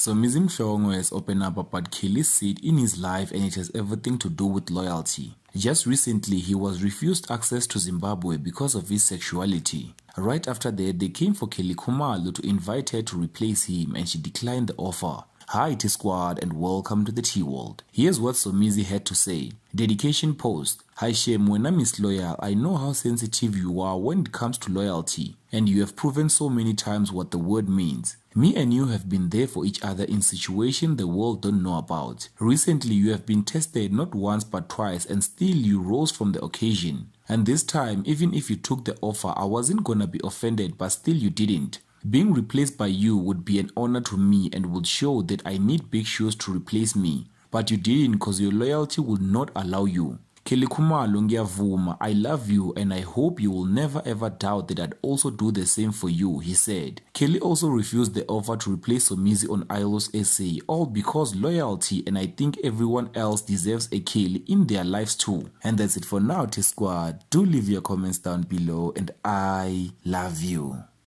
Somizi Mhlongo has opened up about Kelly's seat in his life and it has everything to do with loyalty. Just recently, he was refused access to Zimbabwe because of his sexuality. Right after that, they came for Kelly Khumalo to invite her to replace him and she declined the offer. Hi T Squad and welcome to the Tea World. Here's what Somizi had to say. Dedication post. Hi Shem, when I'm Loyal, I know how sensitive you are when it comes to loyalty, and you have proven so many times what the word means. Me and you have been there for each other in situations the world don't know about. Recently, you have been tested not once but twice, and still you rose from the occasion. And this time, even if you took the offer, I wasn't gonna be offended, but still you didn't. Being replaced by you would be an honor to me and would show that I need big shoes to replace me. But you didn't because your loyalty would not allow you. Kelly Khumalo ngiyavuma, I love you and I hope you will never ever doubt that I'd also do the same for you, he said. Kelly also refused the offer to replace Somizi on Idols SA, all because loyalty and I think everyone else deserves a Kelly in their lives too. And that's it for now, T Squad. Do leave your comments down below and I love you.